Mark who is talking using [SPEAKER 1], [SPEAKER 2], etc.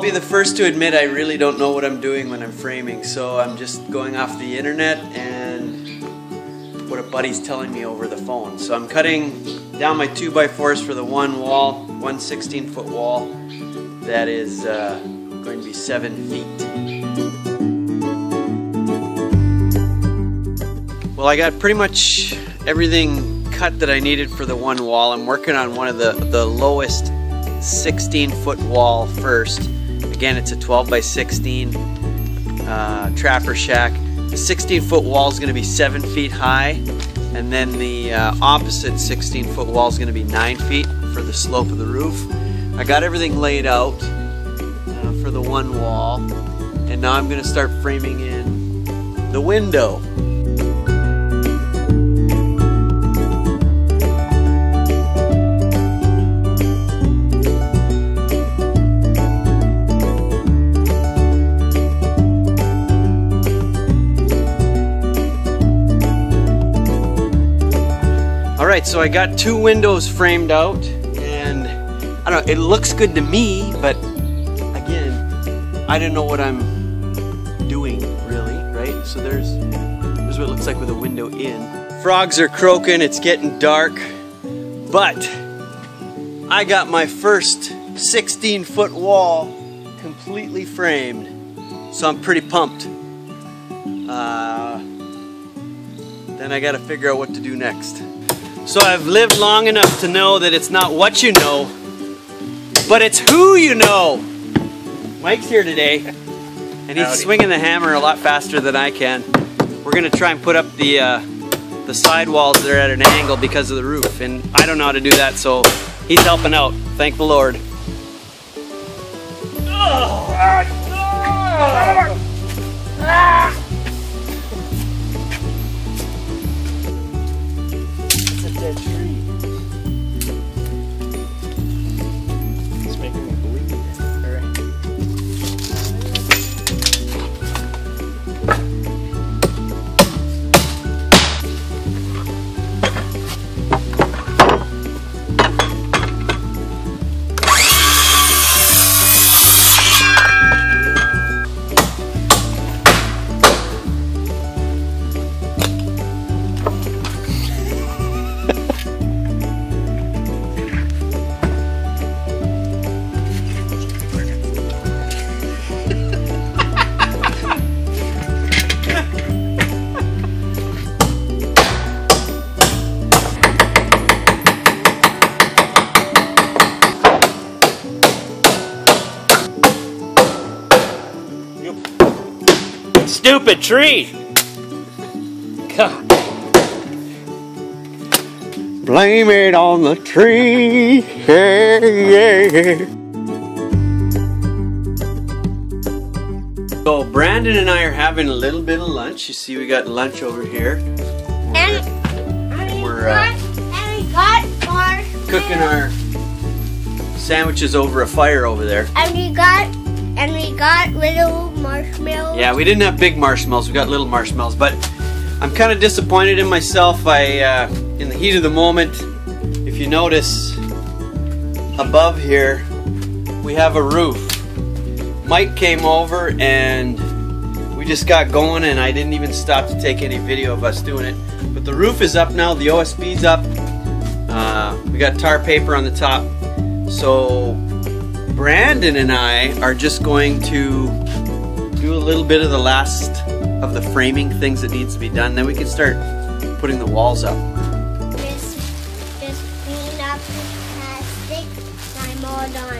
[SPEAKER 1] I'll be the first to admit I really don't know what I'm doing when I'm framing, so I'm just going off the internet and what a buddy's telling me over the phone. So I'm cutting down my 2x4s for the one wall, one 16 foot wall that is uh, going to be 7 feet. Well, I got pretty much everything cut that I needed for the one wall. I'm working on one of the, the lowest 16 foot wall first. Again, it's a 12 by 16 uh, trapper shack. The 16 foot wall is going to be 7 feet high, and then the uh, opposite 16 foot wall is going to be 9 feet for the slope of the roof. I got everything laid out uh, for the one wall, and now I'm going to start framing in the window. Right, so I got two windows framed out and I don't know, it looks good to me, but again, I didn't know what I'm doing really, right? So there's, there's what it looks like with a window in. Frogs are croaking, it's getting dark, but I got my first 16 foot wall completely framed. So I'm pretty pumped. Uh, then I gotta figure out what to do next. So I've lived long enough to know that it's not what you know, but it's who you know. Mike's here today, and he's Howdy. swinging the hammer a lot faster than I can. We're gonna try and put up the uh, the sidewalls that are at an angle because of the roof, and I don't know how to do that, so he's helping out. Thank the Lord. Oh. Stupid tree. God. Blame it on the tree. Yeah, yeah. So Brandon and I are having a little bit of lunch. You see we got lunch over here.
[SPEAKER 2] And, and we're uh,
[SPEAKER 1] cooking our sandwiches over a fire over there.
[SPEAKER 2] And we got and we got little marshmallows.
[SPEAKER 1] Yeah, we didn't have big marshmallows. We got little marshmallows, but I'm kind of disappointed in myself. I, uh, in the heat of the moment, if you notice, above here, we have a roof. Mike came over and we just got going and I didn't even stop to take any video of us doing it. But the roof is up now, the OSB's up. Uh, we got tar paper on the top. So Brandon and I are just going to do a little bit of the last of the framing things that needs to be done. Then we can start putting the walls up.
[SPEAKER 2] Just, just clean up the plastic. I'm all done.